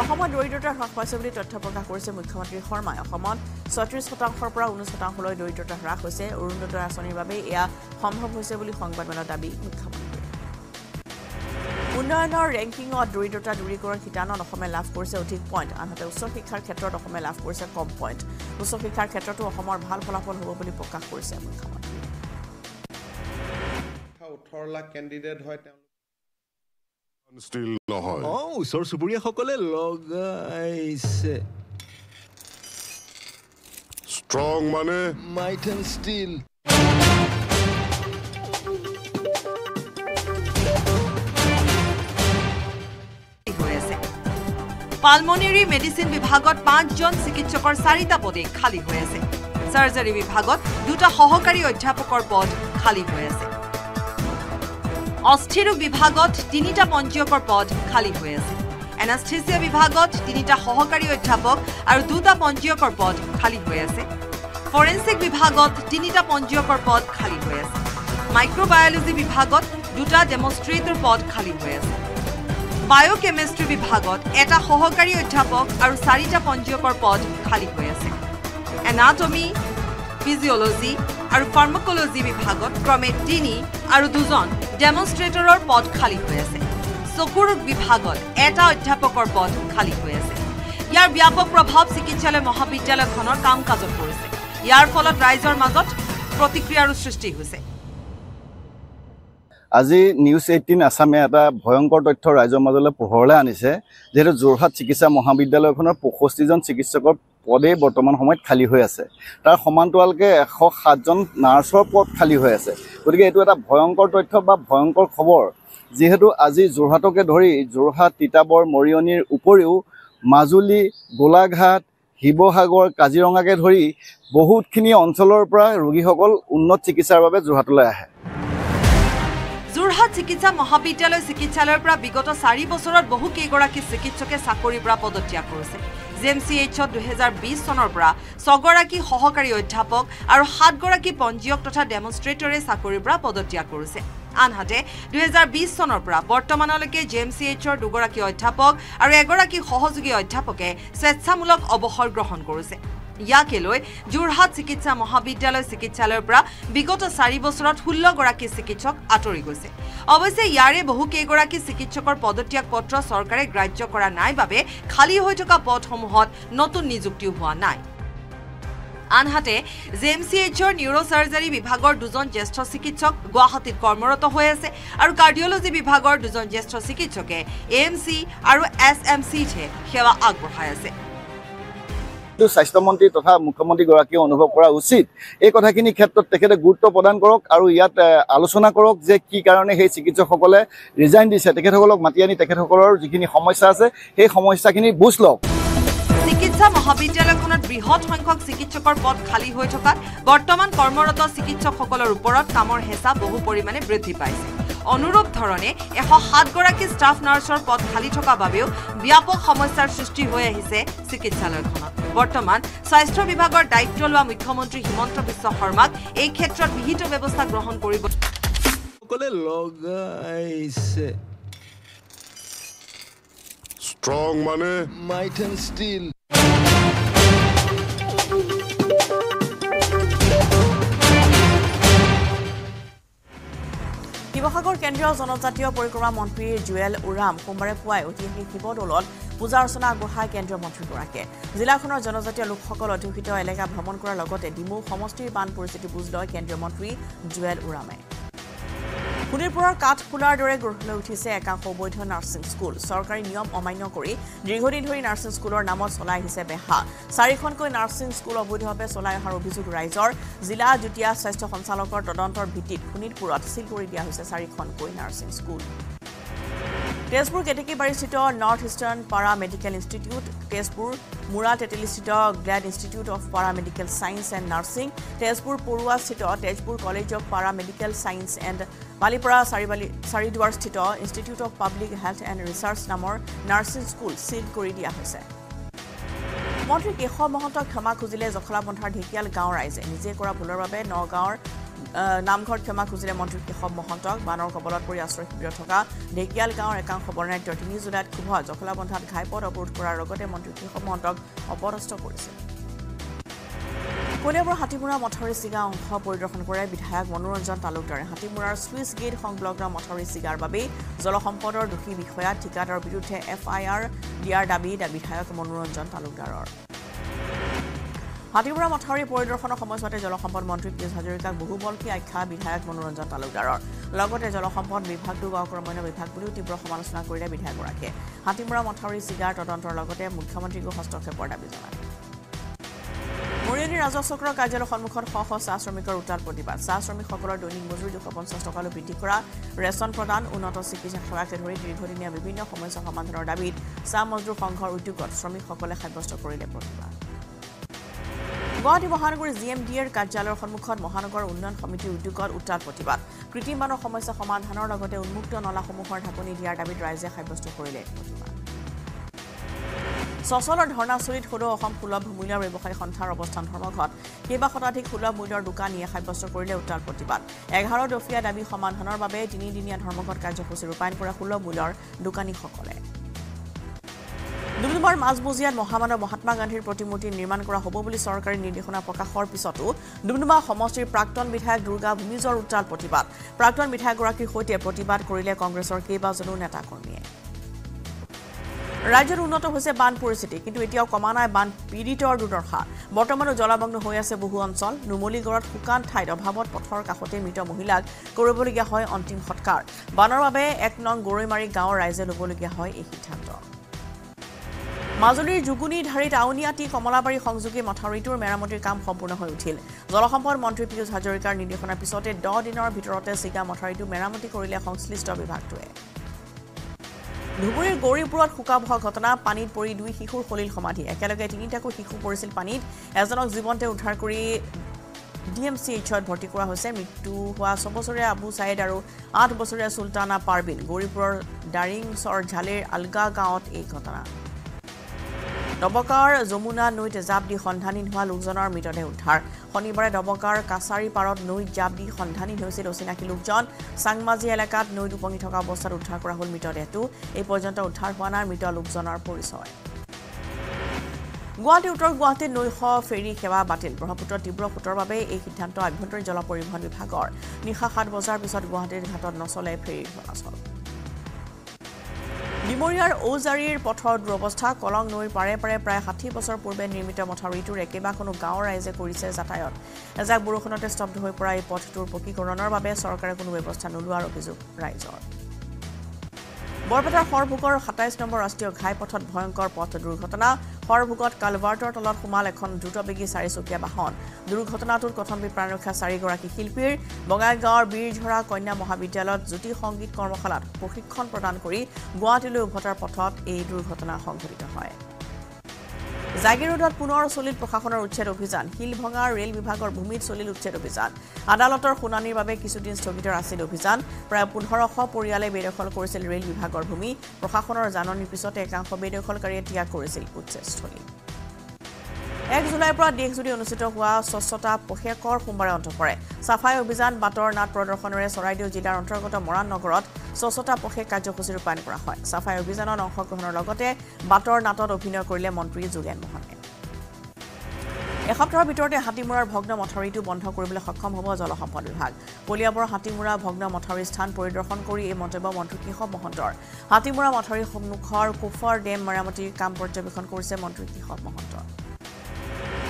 অসমত দৰিদ্ৰতা হ্ৰাস পাইছে বুলি তথ্য প্ৰকাশ কৰিছে মুখ্যমন্ত্ৰী শৰ্মাই। অসমত ছয়ত্ৰিছ শতাংশৰ পৰা ঊনৈছ শতাংশলৈ দৰিদ্ৰতা হ্ৰাস হৈছে। অৰুণোদয় আঁচনিৰ বাবে এয়া সম্ভৱ হৈছে বুলি সংবাদমেলত দাবী মুখ্যমন্ত্ৰীয়ে। উন্নয়নৰ ৰেংকিঙত দৰিদ্ৰতা দূৰীকৰণ শিতানত অসমে লাভ কৰিছে অধিক পইণ্ট আনহাতে উচ্চ শিক্ষাৰ ক্ষেত্ৰত অসমে লাভ কৰিছে কম পইণ্ট উচ্চ শিক্ষাৰ ক্ষেত্ৰতো অসমৰ ভাল ফলাফল হ'ব বুলি প্ৰকাশ কৰিছে মুখ্যমন্ত্ৰীয়ে ওঠৰ লাখ কেণ্ডিডেট হয় তেওঁলোক ষ্টিল নহয়। অঁ ওচৰ চুবুৰীয়াসকলে লগাইছে। ষ্ট্ৰং মানে? মাইথেন ষ্টিল পালমনেৰী মেডিচিন বিভাগত পাঁচজন চিকিৎসকৰ চাৰিটা পদে খালী হৈ আছে। চাৰ্জাৰী বিভাগত দুটা সহকাৰী অধ্যাপকৰ পদ খালী হৈ আছে। অস্থিৰোগ বিভাগত তিনিটা পঞ্জীয়কৰ পদ খালী হৈ আছে। এনাস্থেচিয়া বিভাগত তিনিটা সহকাৰী অধ্যাপক আৰু দুটা পঞ্জীয়কৰ পদ খালী হৈ আছে। ফৰেনচিক বিভাগত তিনিটা পঞ্জীয়কৰ পদ খালী হৈ আছে। মাইক্ৰ'বায়লজি বিভাগত দুটা ডেমনষ্ট্ৰেটৰ পদ খালী হৈ আছে। বায়'কেমেষ্ট্ৰি বিভাগত এটা সহকাৰী অধ্যাপক আৰু চাৰিটা পঞ্জীয়কৰ পদ খালী হৈ আছে। এনাটমি ফিজিঅলজি আৰু ফাৰ্মাকলজি বিভাগত ক্ৰমে তিনি আৰু দুজন ডেমনষ্ট্ৰেটৰৰ পদ খালী হৈ আছে। চকুৰোগ বিভাগত এটা অধ্যাপকৰ পদ খালী হৈ আছে। ইয়াৰ ব্যাপক প্ৰভাৱ চিকিৎসালয় মহাবিদ্যালয়খনৰ কাম কাজত পৰিছে। ইয়াৰ ফলত ৰাইজৰ মাজত প্ৰতিক্ৰিয়াৰো সৃষ্টি হৈছে। আজি নিউজ এইটিন আছামে এটা ভয়ংকৰ তথ্য ৰাইজৰ মাজলৈ পোহৰলৈ আনিছে যিহেতু যোৰহাট চিকিৎসা মহাবিদ্যালয়খনৰ পঁয়ষষ্ঠিজন চিকিৎসকৰ পদেই বৰ্তমান সময়ত খালী হৈ আছে। তাৰ সমান্তৰালকৈ এশ সাতজন নাৰ্ছৰ পদ খালী হৈ আছে। গতিকে এইটো এটা ভয়ংকৰ তথ্য বা ভয়ংকৰ খবৰ যিহেতু আজি যোৰহাটকে ধৰি যোৰহাট তিতাবৰ মৰিয়নিৰ উপৰিও মাজুলী গোলাঘাট শিৱসাগৰ কাজিৰঙাকে ধৰি বহুতখিনি অঞ্চলৰ পৰা ৰোগীসকল উন্নত চিকিৎসাৰ বাবে যোৰহাটলৈ আহে। যোৰহাট চিকিৎসা মহাবিদ্যালয় চিকিৎসালয়ৰ পৰা বিগত চাৰি বছৰত বহু কেইগৰাকী চিকিৎসকে চাকৰিৰ পৰা পদত্যাগ কৰিছে। জি এম চি এইচত দুহেজাৰ বিছ চনৰ পৰা ছগৰাকী সহকাৰী অধ্যাপক আৰু সাতগৰাকী পঞ্জীয়ক তথা ডেমনষ্ট্ৰেটৰে চাকৰিৰ পৰা পদত্যাগ কৰিছে। আনহাতে দুহেজাৰ বিছ চনৰ পৰা বৰ্তমানলৈকে জে এম চি এইচৰ দুগৰাকী অধ্যাপক আৰু এগৰাকী সহযোগী অধ্যাপকে স্বেচ্ছামূলক অৱসৰ গ্ৰহণ কৰিছে। ইয়াকে লৈ যোৰহাট চিকিৎসা মহাবিদ্যালয় চিকিৎসালয়ৰ পৰা বিগত চাৰি বছৰত ষোল্লগৰাকী চিকিৎসক আঁতৰি গৈছে। অৱশ্যে ইয়াৰে বহুকেইগৰাকী চিকিৎসকৰ পদত্যাগ পত্ৰ চৰকাৰে গ্ৰাহ্য কৰা নাই বাবে খালী হৈ থকা পদসমূহত নতুন নিযুক্তিও হোৱা নাই। আনহাতে জে এম চি এইচৰ নিউৰ' চাৰ্জাৰী বিভাগৰ দুজন জ্যেষ্ঠ চিকিৎসক গুৱাহাটীত কৰ্মৰত হৈ আছে আৰু কাৰ্ডিঅলজী বিভাগৰ দুজন জ্যেষ্ঠ চিকিৎসকে এ এম চি আৰু এছ এম চিতহে সেৱা আগবঢ়াই আছে। কিন্তু স্বাস্থ্যমন্ত্ৰী তথা মুখ্যমন্ত্ৰীগৰাকীয়ে অনুভৱ কৰা উচিত। এই কথাখিনি ক্ষেত্ৰত তেখেতে গুৰুত্ব প্ৰদান কৰক আৰু ইয়াত আলোচনা কৰক যে কি কাৰণে সেই চিকিৎসকসকলে ৰিজাইন দিছে। তেখেতসকলক মাতি আনি তেখেতসকলৰ যিখিনি সমস্যা আছে সেই সমস্যাখিনি বুজ লওক। চিকিৎসা মহাবিদ্যালয়খনত বৃহৎ সংখ্যক চিকিৎসকৰ পদ খালী হৈ থকাত বৰ্তমান কৰ্মৰত চিকিৎসকসকলৰ ওপৰত কামৰ হেঁচা বহু পৰিমাণে বৃদ্ধি পাইছে। অনুৰূপ ধৰণে এশ সাতগৰাকী ষ্টাফ নাৰ্ছৰ পদ খালী থকা বাবেও ব্যাপক সমস্যাৰ সৃষ্টি হৈ আহিছে চিকিৎসালয়খনত। বৰ্তমান স্বাস্থ্য বিভাগৰ দায়িত্ব লোৱা মুখ্যমন্ত্ৰী হিমন্ত বিশ্ব শৰ্মাক এই ক্ষেত্ৰত বিহিত ব্যৱস্থা গ্ৰহণ কৰিব। ষ্ট্ৰং মানে মাইট এণ্ড ষ্টীল শিৱসাগৰ কেন্দ্ৰীয় জনজাতীয় পৰিক্ৰমা মন্ত্ৰী জুৱেল ওৰাম সোমবাৰে পুৱাই ঐতিহাসিক শিৱদৌলত পূজা অৰ্চনা আগবঢ়ায় কেন্দ্ৰীয় মন্ত্ৰীগৰাকীয়ে। জিলাখনৰ জনজাতীয় লোকসকল অধ্যুষিত এলেকা ভ্ৰমণ কৰাৰ লগতে ডিমৌ সমষ্টিৰ বান পৰিস্থিতি বুজ লয় কেন্দ্ৰীয় মন্ত্ৰী জুৱেল ওৰামে শোণিতপুৰৰ কাঠফুলাৰ দৰে গঢ় লৈ উঠিছে একাংশ অবৈধ নাৰ্ছিং স্কুল। চৰকাৰী নিয়ম অমান্য কৰি দীৰ্ঘদিন ধৰি নাৰ্ছিং স্কুলৰ নামত চলাই আহিছে বেহা। চাৰিখনকৈ নাৰ্ছিং স্কুল অবৈধভাৱে চলাই অহাৰ অভিযোগ ৰাইজৰ। জিলা যুটীয়া স্বাস্থ্য সঞ্চালকৰ তদন্তৰ ভিত্তিত শোণিতপুৰত চিল কৰি দিয়া হৈছে চাৰিখনকৈ nursing school. Tezpur কেতেকীবাৰীস্থিত north eastern para medical institute Tezpur মুৰা তেতেলীস্থিত Glade institute of para medical science and nursing Tezpur পৰুৱাস্থিত Tezpur college of para medical science and Balipara চাৰিবালি চাৰিদুৱাৰস্থিত institute of public health and research নামৰ nursing school seal কৰি দিয়া হৈছে। মন্ত্ৰী কেশৱ মহন্তক ক্ষমা খুজিলে জখলাবন্ধাৰ ঢেকিয়াল গাঁৱৰ ৰাইজে। নিজে কৰা ভুলৰ বাবে নগাঁৱৰ নামঘৰত ক্ষমা খুজিলে মন্ত্ৰী কেশৱ মহন্তক। বানৰ কবলত পৰি আশ্ৰয় শিবিৰত থকা ঢেকিয়াল গাঁৱৰ একাংশ বৰ্ণাঢ্য তিনি জুলাইত ক্ষোভত জখলাবন্ধাত ঘাইপথ অৱৰোধ কৰাৰ লগতে মন্ত্ৰী কেশৱ মহন্তক অপদস্থ কৰিছিল কলিয়াবৰ হাতীমূৰা মথাউৰি ছিগা অংশ পৰিদৰ্শন কৰে বিধায়ক মনোৰঞ্জন তালুকদাৰে। হাতীমূৰাৰ ছুইচ গেট সংলগ্ন মথাউৰি ছিগাৰ বাবেই জলসম্পদৰ দোষী বিষয়া ঠিকাদাৰৰ বিৰুদ্ধে এফ আই আৰ দিয়াৰ দাবী বিধায়ক মনোৰঞ্জন তালুকদাৰৰ। হাতীমূৰা মথাউৰি পৰিদৰ্শনৰ সময়ছোৱাতে জলসম্পদ মন্ত্ৰী পীয়ুষ হাজৰিকাক বহুবলকী আখ্যা বিধায়ক মনোৰঞ্জন তালুকদাৰৰ। লগতে জলসম্পদ বিভাগটোক অকৰ্মণ্য বিভাগ বুলিও তীব্ৰ সমালোচনা কৰিলে বিধায়কগৰাকীয়ে। হাতীমূৰা মথাউৰি ছিগাৰ তদন্তৰ লগতে মুখ্যমন্ত্ৰীকো হস্তক্ষেপৰ দাবী জনায়। মৰিয়নী ৰাজহ চক্ৰৰ কাৰ্যালয়ৰ সন্মুখত শ শ চাহ শ্ৰমিকৰ উত্তাল প্ৰতিবাদ। চাহ শ্ৰমিকসকলৰ দৈনিক মজুৰি দুশ পঞ্চাছ টকালৈ বৃদ্ধি কৰা ৰেচন প্ৰদান উন্নত চিকিৎসা সেৱাকে ধৰি দীৰ্ঘদিনীয়া বিভিন্ন সমস্যা সমাধানৰ দাবীত চাহ মজদুৰ সংঘৰ উদ্যোগত শ্ৰমিকসকলে সাব্যস্ত কৰিলে প্ৰতিবাদ। গুৱাহাটী মহানগৰী জি এম ডি এৰ কাৰ্যালয়ৰ সন্মুখত মহানগৰ উন্নয়ন সমিতিৰ উদ্যোগত উত্তাল প্ৰতিবাদ। কৃত্ৰিম বানৰ সমস্যা সমাধানৰ লগতে উন্মুক্ত নলাসমূহৰ ঢাকনি দিয়াৰ দাবীত ৰাইজে সাব্যস্ত কৰিলে। চচলৰ ধৰ্ণাচলীত সদৌ অসম সুলভ মূল্যৰ ব্যৱসায়ী সন্থাৰ অৱস্থান ধৰ্মঘট। কেইবা শতাধিক সুলভ মূল্যৰ দোকানীয়ে সাব্যস্ত কৰিলে উত্তাল প্ৰতিবাদ। এঘাৰ দফীয়া দাবী সমাধানৰ বাবে তিনিদিনীয়া ধৰ্মঘট কাৰ্যসূচী ৰূপায়ণ কৰা সুলভ মূল্যৰ দোকানীসকলে। ডুমডুমাৰ মাজমজিয়াত মহামানৱ মহাত্মা গান্ধীৰ প্ৰতিমূৰ্তি নিৰ্মাণ কৰা হ'ব বুলি চৰকাৰী নিৰ্দেশনা প্ৰকাশৰ পিছতো ডুমডুমা সমষ্টিৰ প্ৰাক্তন বিধায়ক দুৰ্গা ভূমিজৰ উত্তাল প্ৰতিবাদ। প্ৰাক্তন বিধায়কগৰাকীৰ সৈতে প্ৰতিবাদ কৰিলে কংগ্ৰেছৰ কেইবাজনো নেতাকৰ্মীয়ে। ৰাজ্যত উন্নত হৈছে বান পৰিস্থিতি কিন্তু এতিয়াও কমা নাই বান পীড়িতৰ দুৰ্দশা। বৰ্তমানো জলামগ্ন হৈ আছে বহু অঞ্চল। নুমলীগড়ত শুকান ঠাইত অভাৱত পথৰ কাষতে মৃত মহিলাক কৰিবলগীয়া হয় অন্তিম সৎকাৰ। বানৰ বাবে এক নং গৰৈমাৰী গাঁৱৰ ৰাইজে ল'বলগীয়া হয় এই সিদ্ধান্ত। মাজুলীৰ জুগুনিধাৰীত আউনীআটী কমলাবাৰী সংযোগী মথাউৰিটোৰ মেৰামতিৰ কাম সম্পূৰ্ণ হৈ উঠিল। জলসম্পদ মন্ত্ৰী পীয়ুষ হাজৰিকাৰ নিৰ্দেশনাৰ পিছতে দহ দিনৰ ভিতৰতে ছিগা মথাউৰিটো মেৰামতি কৰিলে সংশ্লিষ্ট বিভাগটোৱে। ধুবুৰীৰ গৌৰীপুৰত শোকাবহ ঘটনা পানীত পৰি দুই শিশুৰ সলিল সমাধি। একেলগে তিনিটাকৈ শিশু পৰিছিল পানীত। এজনক জীৱন্তে উদ্ধাৰ কৰি ডি এম চি এইচত ভৰ্তি কৰা হৈছে। মৃত্যু হোৱা ছবছৰীয়া আবু ছাইদ আৰু আঠ বছৰীয়া চুলতানা পাৰবিন। গৌৰীপুৰৰ দাৰিংছৰ ঝালেৰ আলগা গাঁৱত এই ঘটনা। ডবকাৰ যমুনা নৈত জাপ দি সন্ধানহীন হোৱা লোকজনৰ মৃতদেহ উদ্ধাৰ। শনিবাৰে ডবকাৰ কাছাৰী পাৰত নৈত জাপ দি সন্ধানহীন হৈছিল অচিনাকি লোকজন। চাংমাজি এলেকাত নৈত উপঙি থকা অৱস্থাত উদ্ধাৰ কৰা হ'ল মৃতদেহটো। এই পৰ্যন্ত উদ্ধাৰ হোৱা নাই মৃত লোকজনৰ পৰিচয়। গুৱাহাটী উত্তৰ গুৱাহাটীত নৈশ ফেৰী সেৱা বাতিল। ব্ৰহ্মপুত্ৰৰ তীব্ৰ সোঁতৰ বাবে এই সিদ্ধান্ত আভ্যন্তৰীণ জল পৰিবহণ বিভাগৰ। নিশা সাত বজাৰ পিছত গুৱাহাটীৰ ঘাটত নচলে ফেৰীৰ চলাচল। ডিমৰীয়াৰ ঔজাৰীৰ পথৰ দুৰৱস্থা কলং নৈৰ পাৰে পাৰে প্ৰায় ষাঠি বছৰ পূৰ্বে নিৰ্মিত মথাউৰিটোৰে কেইবাখনো গাঁৱৰ ৰাইজে কৰিছে যাতায়াত। এজাক বৰষুণতে স্তব্ধ হৈ পৰা এই পথটোৰ পকীকৰণৰ বাবে চৰকাৰে কোনো ব্যৱস্থা নোলোৱাৰ অভিযোগ ৰাইজৰ। বৰপেটাৰ সৰভোগৰ সাতাইছ নম্বৰ ৰাষ্ট্ৰীয় ঘাইপথত ভয়ংকৰ পথ দুৰ্ঘটনা। সৰভোগত কালভাৰ্টৰ তলত সোমাল এখন দ্ৰুতবেগী চাৰিচকীয়া বাহন। দুৰ্ঘটনাটোত কথনবিধ প্ৰাণৰক্ষা চাৰিগৰাকী শিল্পীৰ বঙাইগাঁৱৰ বীৰঝৰা কন্যা মহাবিদ্যালয়ত জ্যোতি সংগীত কৰ্মশালাত প্ৰশিক্ষণ প্ৰদান কৰি গুৱাহাটীলৈ উভতাৰ পথত এই দুৰ্ঘটনা সংঘটিত হয়। জাগিৰোডত পুনৰ চলিল প্ৰশাসনৰ উচ্ছেদ অভিযান। শিলভঙা ৰেল বিভাগৰ ভূমিত চলিল উচ্ছেদ অভিযান। আদালতৰ শুনানিৰ বাবে কিছুদিন স্থগিত আছিল অভিযান। প্ৰায় পোন্ধৰশ পৰিয়ালে বেদখল কৰিছিল ৰেল বিভাগৰ ভূমি। প্ৰশাসনৰ জাননীৰ পিছতে একাংশ বেদখলকাৰীয়ে ত্যাগ কৰিছিল উচ্ছেদস্থলী। এক জুলাইৰ পৰা দেশজুৰি অনুষ্ঠিত হোৱা স্বচ্ছতা পষেকৰ সোমবাৰে অন্ত পৰে। চাফাই অভিযান বাটৰ নাট প্ৰদৰ্শনেৰে চৰাইদেউ জিলাৰ অন্তৰ্গত মৰাণ নগৰত স্বচ্ছতা পষেক কাৰ্যসূচী ৰূপায়ণ কৰা হয়। চাফাই অভিযানত অংশগ্ৰহণৰ লগতে বাটৰ নাটত অভিনয় কৰিলে মন্ত্ৰী যোগেন মোহনে। এসপ্তাহৰ ভিতৰতে হাতীমূৰাৰ ভগ্ন মথাউৰিটো বন্ধ কৰিবলৈ সক্ষম হ'ব জলসম্পদ বিভাগ। কলিয়াবৰ হাতীমূৰা ভগ্ন মথাউৰিৰ স্থান পৰিদৰ্শন কৰি এই মন্তব্য মন্ত্ৰী কেশৱ মহন্তৰ। হাতীমূৰা মথাউৰিৰ সন্মুখৰ কুফৰ ডেম মেৰামতিৰ কাম পৰ্যবেক্ষণ কৰিছে মন্ত্ৰী কেশৱ মহন্ত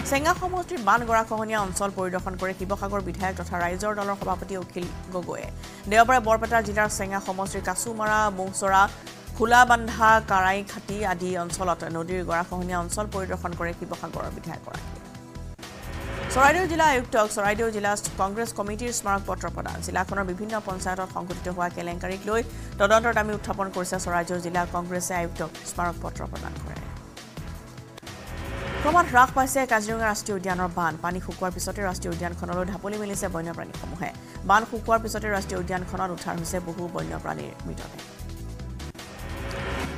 চেঙা সমষ্টিৰ বান গৰাখহনীয়া অঞ্চল পৰিদৰ্শন কৰে শিৱসাগৰ বিধায়ক তথা ৰাইজৰ দলৰ সভাপতি অখিল গগৈয়ে দেওবাৰে বৰপেটা জিলাৰ চেঙা সমষ্টিৰ কাছুমাৰা মৌচৰা খোলাবান্ধা কাৰাইখাটি আদি অঞ্চলত নদীৰ গৰাখহনীয়া অঞ্চল পৰিদৰ্শন কৰে শিৱসাগৰৰ বিধায়কগৰাকীয়ে। চৰাইদেউ জিলা আয়ুক্তক চৰাইদেউ জিলা কংগ্ৰেছ কমিটিৰ স্মাৰক পত্ৰ প্ৰদান। জিলাখনৰ বিভিন্ন পঞ্চায়তত সংঘটিত হোৱা কেলেংকাৰীক লৈ তদন্তৰ দাবী উত্থাপন কৰিছে চৰাইদেউ জিলা কংগ্ৰেছে আয়ুক্তক স্মাৰক পত্ৰ প্ৰদান কৰে। ক্ৰমাৎ হ্ৰাস পাইছে কাজিৰঙা ৰাষ্ট্ৰীয় উদ্যানৰ বান পানী শুকোৱাৰ পিছতে ৰাষ্ট্ৰীয় উদ্যানখনলৈ ঢাপলি মেলিছে বন্যপ্ৰাণীসমূহে। বান শুকোৱাৰ পিছতে ৰাষ্ট্ৰীয় উদ্যানখনত উদ্ধাৰ হৈছে বহু বন্যপ্ৰাণীৰ মৃতদেহ।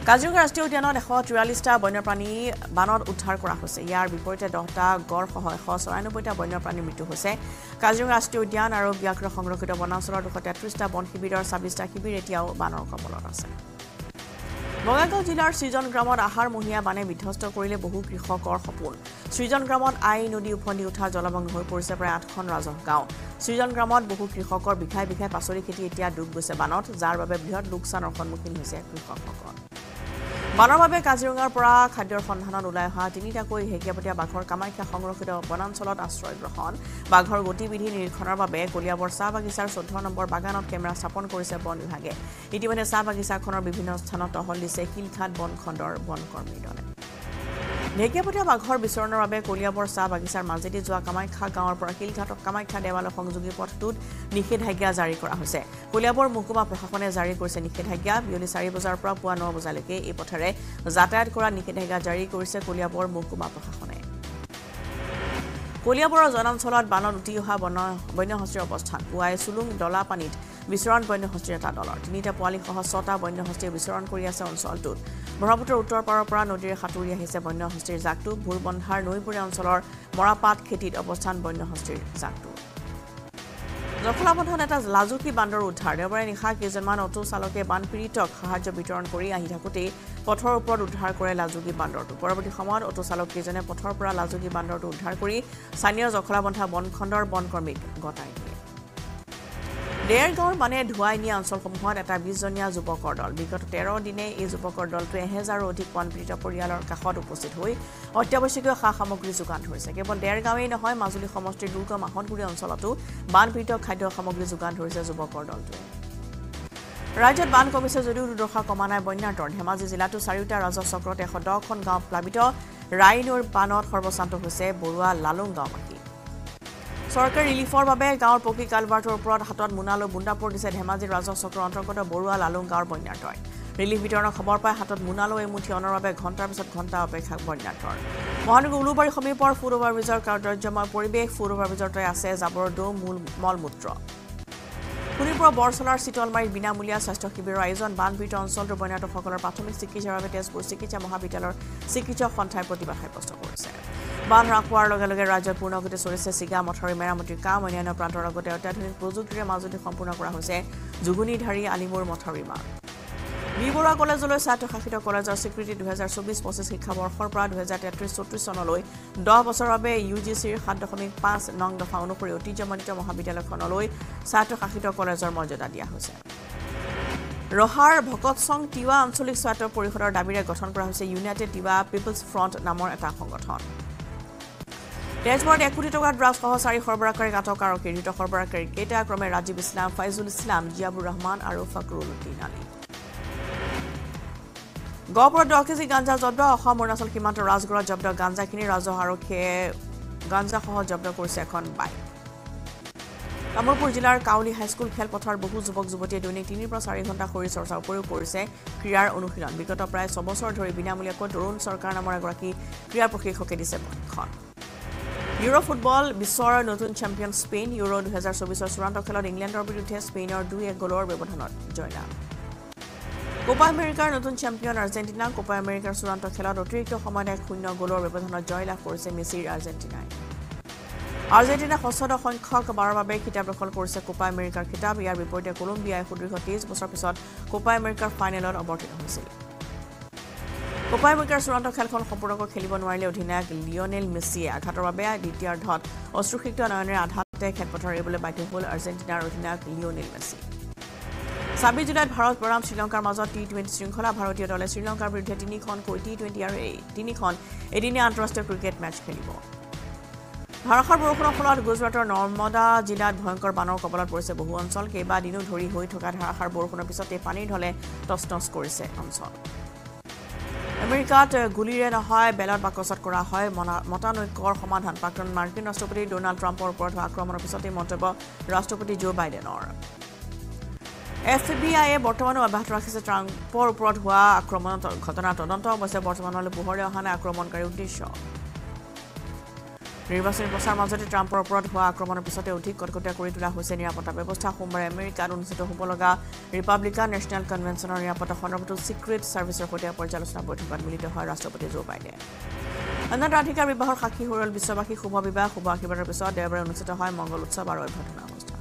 কাজিৰঙা ৰাষ্ট্ৰীয় উদ্যানত এশ তিৰাল্লিছটা বন্যপ্ৰাণী বানত উদ্ধাৰ কৰা হৈছে। ইয়াৰ বিপৰীতে দহটা গড়সহ এশ চৌৰান্নব্বৈটা বন্যপ্ৰাণীৰ মৃত্যু হৈছে। কাজিৰঙা ৰাষ্ট্ৰীয় উদ্যান আৰু ব্যাঘ্ৰ সংৰক্ষিত বনাঞ্চলৰ দুশ তেত্ৰিছটা বন শিবিৰৰ ছাব্বিছটা শিবিৰ এতিয়াও বানৰ কবলত আছে। বঙাইগাঁও জিলাৰ সৃজন গ্ৰামত আহাৰমহীয়া বানে বিধ্বস্ত কৰিলে বহু কৃষকৰ সপোন। সৃজন গ্ৰামত আই নদী উফন্দি উঠা জলমগ্ন হৈ পৰিছে প্ৰায় আঠখন ৰাজহ গাঁও। সৃজন গ্ৰামত বহু কৃষকৰ বিঘাই বিঘাই পাচলি খেতি এতিয়া ডুব গৈছে বানত যাৰ বাবে বৃহৎ লোকচানৰ সন্মুখীন হৈছে কৃষকসকল। বানৰ বাবে কাজিৰঙাৰ পৰা খাদ্যৰ সন্ধানত ওলাই অহা তিনিটাকৈ হেকিয়াপতীয়া বাঘৰ কামাখ্যা সংৰক্ষিত বনাঞ্চলত আশ্ৰয় গ্ৰহণ। বাঘৰ গতিবিধি নিৰীক্ষণৰ বাবে কলিয়াবৰ চাহ বাগিচাৰ চৈধ্য নম্বৰ বাগানত কেমেৰা স্থাপন কৰিছে বন বিভাগে। ইতিমধ্যে চাহ বাগিচাখনৰ বিভিন্ন স্থানত টহল দিছে শিলঘাট বনখণ্ডৰ বনকৰ্মীৰ দলে ঢেকীয়াপতীয়া বাঘৰ বিচৰণৰ বাবে কলিয়াবৰ চাহ বাগিচাৰ মাজেদি যোৱা কামাখ্যা গাঁৱৰ পৰা শিলঘাটক কামাখ্যা দেৱালয় সংযোগী পথটোত নিষেধাজ্ঞা জাৰি কৰা হৈছে। কলিয়াবৰ মহকুমা প্ৰশাসনে জাৰি কৰিছে নিষেধাজ্ঞা। বিয়লি চাৰি বজাৰ পৰা পুৱা ন বজালৈকে এই পথেৰে যাতায়াত কৰা নিষেধাজ্ঞা জাৰি কৰিছে কলিয়াবৰ মহকুমা প্ৰশাসনে। কলিয়াবৰৰ জনাঞ্চলত বানত উটি অহা বন বন্যহস্তীৰ অৱস্থান পুৱাই চুলুং দলা পানীত বিচৰণ বন্যহস্তীৰ এটা দলৰ। তিনিটা পোৱালীসহ ছটা বন্যহস্তীয়ে বিচৰণ কৰি আছে অঞ্চলটোত। ব্ৰহ্মপুত্ৰৰ উত্তৰ পাৰৰ পৰা নদীৰে সাঁতুৰি আহিছে বন্যহস্তীৰ জাকটো। ভোৰবন্ধাৰ নৈপৰীয়া অঞ্চলৰ মৰাপাট খেতিত অৱস্থান বন্যহস্তীৰ জাকটো। জখলাবন্ধন এটা লাজুকী বান্দৰ উদ্ধাৰ। দেওবাৰে নিশা কেইজনমান অটো চালকে বানপীড়িতক সাহায্য বিতৰণ কৰি আহি থাকোঁতেই পথৰ ওপৰত উদ্ধাৰ কৰে লাজুকী বান্দৰটো। পৰৱৰ্তী সময়ত অটো চালককেইজনে পথৰ পৰা লাজুকী বান্দৰটো উদ্ধাৰ কৰি স্থানীয় জখলাবন্ধা বনখণ্ডৰ বনকৰ্মীক গতাই দিয়ে ডেৰগাঁৱৰ মানে ধুৱাই নিয়া অঞ্চলসমূহত এটা বিছজনীয়া যুৱকৰ দল। বিগত তেৰ দিনে এই যুৱকৰ দলটোৱে এহেজাৰো অধিক বানপীড়িত পৰিয়ালৰ কাষত উপস্থিত হৈ অত্যাৱশ্যকীয় সা সামগ্ৰী যোগান ধৰিছে। কেৱল ডেৰগাঁৱেই নহয় মাজুলী সমষ্টিৰ দুৰ্গম আহতগুৰি অঞ্চলতো বানপীড়িত খাদ্য সামগ্ৰী যোগান ধৰিছে যুৱকৰ দলটোৱে। ৰাজ্যত বান কমিছে যদিও দুৰ্দশা কমা নাই বন্যাতৰ ধেমাজি জিলাতো চাৰিওটা ৰাজহ চক্ৰত এশ দহখন গাঁও প্লাৱিত ৰাইনৈৰ বানত সৰ্বশ্ৰান্ত হৈছে বৰুৱা লালুং গাঁওবাসী। চৰকাৰী ৰিলিফৰ বাবে গাঁৱৰ পকী কালভাৰ্টৰ ওপৰত হাতত মোনা লৈ বুন্দাপুৰ দিছে ধেমাজিৰ ৰাজহ চক্ৰৰ অন্তৰ্গত বৰুৱা লালুং গাঁৱৰ বন্যাতই ৰিলিফ বিতৰণৰ খবৰ পাই হাতত মোনা লৈ এমুঠি অনাৰ বাবে ঘণ্টাৰ পিছত ঘণ্টা অপেক্ষা বন্যাতৰ মহানগৰ উলুবাৰী সমীপৰ ফুড অভাৰব্ৰিজৰ কাৰ্যময় পৰিৱেশ ফুড অভাৰব্ৰিজতে আছে জাবৰৰ দৌ মূল মলমূত্ৰ। শোণিতপুৰৰ বৰচলাৰ চিতলমাৰীত বিনামূলীয়া স্বাস্থ্য শিবিৰৰ আয়োজন বানপীড়িত অঞ্চলটোৰ বন্যাতসকলৰ প্ৰাথমিক চিকিৎসাৰ বাবে তেজপুৰ চিকিৎসা মহাবিদ্যালয়ৰ চিকিৎসক সন্থাই প্ৰতিবাদ সাব্যস্ত কৰিছে। বান হ্ৰাস পোৱাৰ লগে লগে ৰাজ্যত পূৰ্ণগতি চলিছে। ছিগা মথাউৰি মেৰামতিৰ কাম অন্যান্য প্ৰান্তৰ লগতে অত্যাধুনিক প্ৰযুক্তিৰে মাজুলীত সম্পূৰ্ণ কৰা হৈছে। জুগুনিধাৰী আলিমূৰ বান্ধ বি বৰুৱা কলেজলৈ স্বায়ত্তশাসিত কলেজৰ স্বীকৃতি দুহেজাৰ চৌবিছ পঁচিছ শিক্ষাবৰ্ষৰ পৰা দুহেজাৰ তেত্ৰিছ চৌত্ৰিছ চনলৈ। দহ বছৰৰ বাবে ইউ জি চিৰ সাত দশমিক পাঁচ নং দফা অনুসৰি ঐতিহ্যমণ্ডিত মহাবিদ্যালয়খনলৈ স্বায়ত্তশাসিত কলেজৰ মৰ্যাদা দিয়া হৈছে। ৰহাৰ ভকতচং তিৱা আঞ্চলিক স্বায়ত্ত পৰিষদৰ দাবীৰে গঠন কৰা হৈছে ইউনাইটেড তিৱা পিপলছ ফ্ৰণ্ট নামৰ এটা সংগঠন। তেজপুৰত এক কোটি টকাৰ ড্ৰাগছসহ চাৰি সৰবৰাহকাৰীক আটক আৰক্ষী ধৃত সৰবৰাহকাৰী কেইটা। ক্ৰমে ৰাজীৱ ইছলাম ফাইজুল ইছলাম জিয়াবুৰ ৰহমান আৰু ফকৰুল উদ্দিন আলী। গহপুৰত দহ কেজি গাঞ্জা জব্দ অসম অৰুণাচল সীমান্তৰ ৰাজগড়ত জব্দ। গাঞ্জাখিনি ৰাজহ আৰক্ষীয়ে গাঞ্জাসহ জব্দ কৰিছে এখন বাইক কামৰূপৰ জিলাৰ কাউলী হাইস্কুল খেলপথাৰত বহু যুৱক যুৱতীয়ে দৈনিক তিনিৰ পৰা চাৰি ঘণ্টা শৰীৰ চৰ্চাৰ উপৰিও কৰিছে ক্ৰীড়াৰ অনুশীলন। বিগত প্ৰায় ছবছৰ ধৰি বিনামূলীয়াকৈ তৰুণ চৰকাৰ নামৰ এগৰাকী ক্ৰীড়া প্ৰশিক্ষকে দিছে প্ৰশিক্ষণ। ইউৰো ফুটবল বিশ্বৰ নতুন চেম্পিয়ন স্পেইন ইউৰো দুহেজাৰ চৌবিছৰ চূড়ান্ত খেলত ইংলেণ্ডৰ বিৰুদ্ধে স্পেইনৰ দুই এক গ'লৰ ব্যৱধানত জয়লাভ। কোপা আমেৰিকাৰ নতুন চেম্পিয়ন আৰ্জেণ্টিনা কোপা আমেৰিকাৰ চূড়ান্ত খেলত অতিৰিক্ত সময়ত এক শূন্য গ'লৰ ব্যৱধানত জয়লাভ কৰিছে মেছিৰ আৰ্জেণ্টিনাই। আৰ্জেণ্টিনা ষষ্ঠ সংখ্যক বাৰৰ বাবে খিতাপ দখল কৰিছে কোপা আমেৰিকাৰ খিতাপ। ইয়াৰ বিপৰীতে কলম্বিয়াই সুদীৰ্ঘ তেইছ বছৰ পিছত কোপা আমেৰিকাৰ ফাইনেলত অৱতীৰ্ণ হৈছিল। কোপা আমেৰিকাৰ চূড়ান্ত খেলখন সম্পূৰ্ণকৈ খেলিব নোৱাৰিলে অধিনায়ক লিঅনেল মেছিয়ে আঘাতৰ বাবে দ্বিতীয়াৰ্ধত অশ্ৰুসিক্ত নয়নেৰে আধাতে খেলপথাৰ এৰিবলৈ বাধ্য হ'ল আৰ্জেণ্টিনাৰ অধিনায়ক লিঅনেল মেছি। ছাব্বিছ জুলাইত ভাৰত বনাম শ্ৰীলংকাৰ মাজত টি টুৱেণ্টি শৃংখলা ভাৰতীয় দলে শ্ৰীলংকাৰ বিৰুদ্ধে তিনিখনকৈ টি টুৱেণ্টি আৰু এই তিনিখন এদিনীয়া আন্তঃৰাষ্ট্ৰীয় ক্ৰিকেট মেচ খেলিব। ধাৰাসাৰ বৰষুণৰ ফলত গুজৰাটৰ নৰ্মদা জিলাত ভয়ংকৰ বানৰ কবলত পৰিছে বহু অঞ্চল। কেইবাদিনো ধৰি হৈ থকা ধাৰাসাৰ বৰষুণৰ পিছতে পানীৰ ঢলে টচটচ কৰিছে অঞ্চল। আমেৰিকাত গুলীৰে নহয় বেলত বাকচত কৰা হয়। মতানৈক্যৰ সমাধান। প্ৰাক্তন মাৰ্কিন ৰাষ্ট্ৰপতি ডনাল্ড ট্ৰাম্পৰ ওপৰত হোৱা আক্ৰমণৰ পিছতেই মন্তব্য ৰাষ্ট্ৰপতি জো বাইডেনৰ। এফ বি আইয়ে বৰ্তমানো অব্যাহত ৰাখিছে ট্ৰাম্পৰ ওপৰত হোৱা আক্ৰমণ ঘটনাৰ তদন্ত। অৱশ্যে বৰ্তমানলৈ পোহৰলৈ অহা নাই আক্ৰমণকাৰীৰ উদ্দেশ্য। নিৰ্বাচনী প্ৰচাৰ মাজতে ট্ৰাম্পৰ ওপৰত হোৱা আক্ৰমণৰ পিছতে অধিক কটকটীয়া কৰি তোলা হৈছে নিৰাপত্তা ব্যৱস্থা। সোমবাৰে আমেৰিকাত অনুষ্ঠিত হ'ব লগা ৰিপাব্লিকান নেশ্যনেল কনভেনশ্যনৰ নিৰাপত্তা সন্দৰ্ভতো ছিক্ৰেট ছাৰ্ভিচৰ সৈতে পৰ্যালোচনা বৈঠকত মিলিত হয় ৰাষ্ট্ৰপতি জো বাইডেন। অন্নদাধিকাৰ বিবাহৰ সাক্ষী হৈ ৰ'ল বিশ্ববাসী শুভ বিবাহ শুভ আশীৰ্বাদৰ পিছত দেওবাৰে অনুষ্ঠিত হয় মংগল উৎসৱ আৰু অভ্যৰ্থনা অনুষ্ঠান।